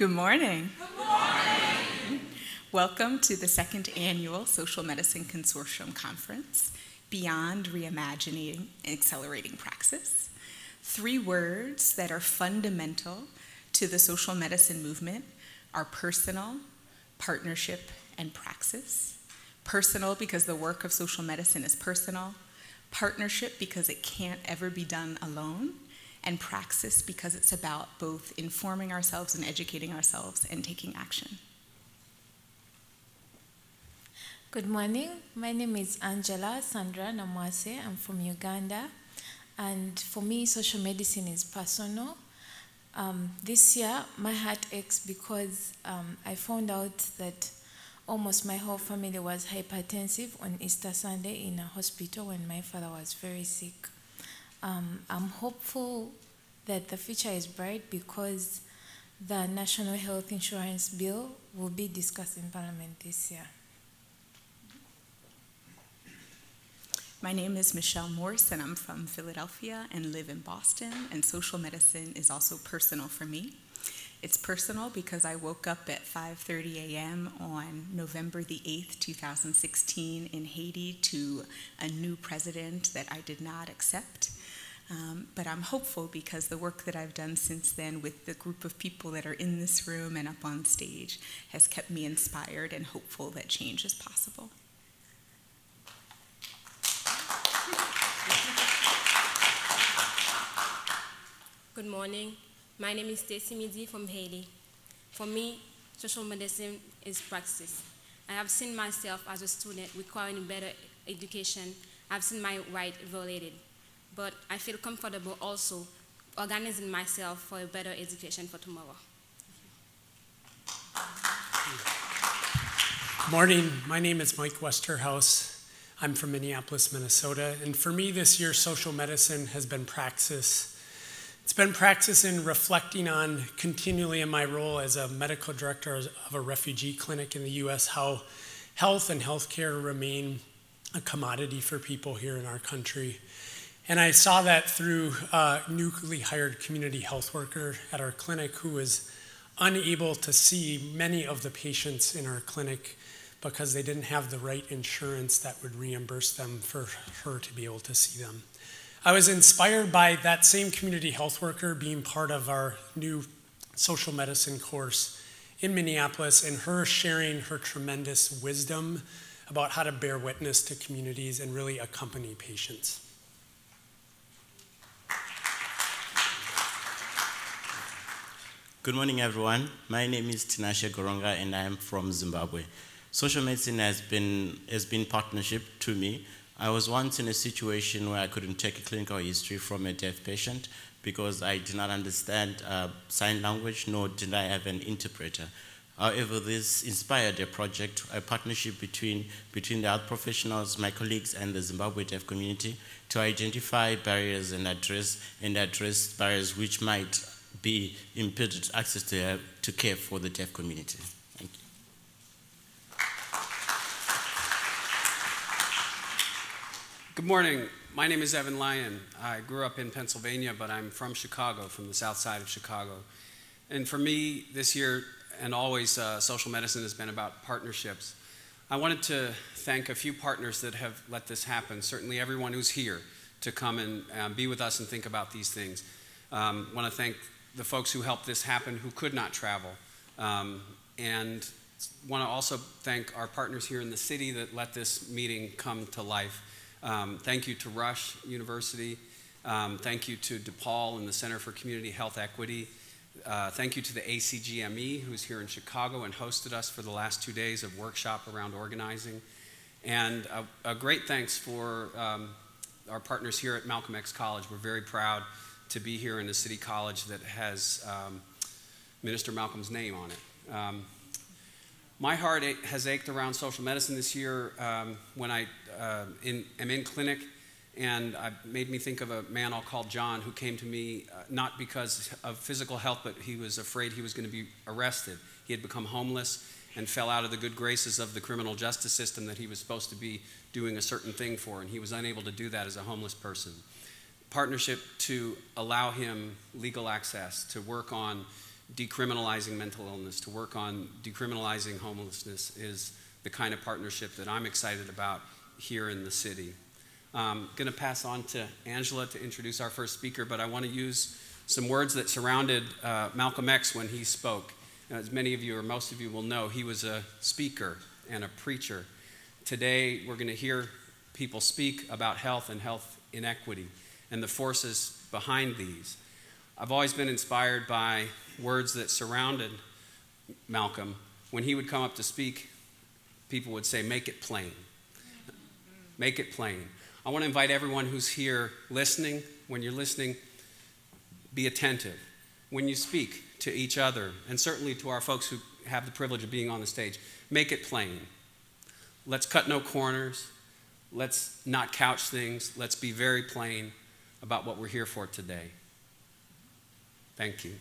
Good morning. Good morning. Welcome to the second annual Social Medicine Consortium Conference, Beyond Reimagining and Accelerating Praxis. Three words that are fundamental to the social medicine movement are personal, partnership, and praxis. Personal because the work of social medicine is personal, partnership because it can't ever be done alone, and praxis because it's about both informing ourselves and educating ourselves and taking action. Good morning. My name is Angela Sandra Namwase. I'm from Uganda. And for me, social medicine is personal. Um, this year, my heart aches because um, I found out that almost my whole family was hypertensive on Easter Sunday in a hospital when my father was very sick. Um, I'm hopeful that the future is bright because the National Health Insurance Bill will be discussed in Parliament this year. My name is Michelle Morse, and I'm from Philadelphia and live in Boston. And social medicine is also personal for me. It's personal because I woke up at 5:30 a.m. on November the 8th, 2016, in Haiti to a new president that I did not accept. Um, but I'm hopeful because the work that I've done since then with the group of people that are in this room and up on stage has kept me inspired and hopeful that change is possible. Good morning. My name is Stacy Midi from Haiti. For me, social medicine is practice. I have seen myself as a student requiring better education. I've seen my right violated. But I feel comfortable also organizing myself for a better education for tomorrow. Good morning. My name is Mike Westerhaus. I'm from Minneapolis, Minnesota. And for me this year, social medicine has been praxis it's been practice in reflecting on continually in my role as a medical director of a refugee clinic in the US how health and healthcare remain a commodity for people here in our country. And I saw that through a newly hired community health worker at our clinic who was unable to see many of the patients in our clinic because they didn't have the right insurance that would reimburse them for her to be able to see them. I was inspired by that same community health worker being part of our new social medicine course in Minneapolis and her sharing her tremendous wisdom about how to bear witness to communities and really accompany patients. Good morning, everyone. My name is Tinashe Goronga, and I am from Zimbabwe. Social medicine has been, has been partnership to me I was once in a situation where I couldn't take a clinical history from a deaf patient because I did not understand uh, sign language, nor did I have an interpreter. However, this inspired a project, a partnership between, between the health professionals, my colleagues, and the Zimbabwe deaf community to identify barriers and address, and address barriers which might be impeded access to, uh, to care for the deaf community. Thank you. Good morning. My name is Evan Lyon. I grew up in Pennsylvania, but I'm from Chicago, from the south side of Chicago. And for me, this year and always, uh, social medicine has been about partnerships. I wanted to thank a few partners that have let this happen. Certainly, everyone who's here to come and uh, be with us and think about these things. Um, want to thank the folks who helped this happen who could not travel. Um, and want to also thank our partners here in the city that let this meeting come to life. Um, thank you to Rush University. Um, thank you to DePaul and the Center for Community Health Equity. Uh, thank you to the ACGME, who's here in Chicago and hosted us for the last two days of workshop around organizing. And a, a great thanks for um, our partners here at Malcolm X College. We're very proud to be here in a city college that has um, Minister Malcolm's name on it. Um, my heart has ached around social medicine this year um, when I uh, in, am in clinic, and it made me think of a man I'll call John who came to me uh, not because of physical health, but he was afraid he was going to be arrested. He had become homeless and fell out of the good graces of the criminal justice system that he was supposed to be doing a certain thing for, and he was unable to do that as a homeless person. Partnership to allow him legal access to work on decriminalizing mental illness, to work on decriminalizing homelessness is the kind of partnership that I'm excited about here in the city. I'm going to pass on to Angela to introduce our first speaker, but I want to use some words that surrounded uh, Malcolm X when he spoke. As many of you or most of you will know, he was a speaker and a preacher. Today, we're going to hear people speak about health and health inequity and the forces behind these. I've always been inspired by words that surrounded Malcolm. When he would come up to speak, people would say, Make it plain. Make it plain. I want to invite everyone who's here listening, when you're listening, be attentive. When you speak to each other, and certainly to our folks who have the privilege of being on the stage, make it plain. Let's cut no corners. Let's not couch things. Let's be very plain about what we're here for today. Thank you.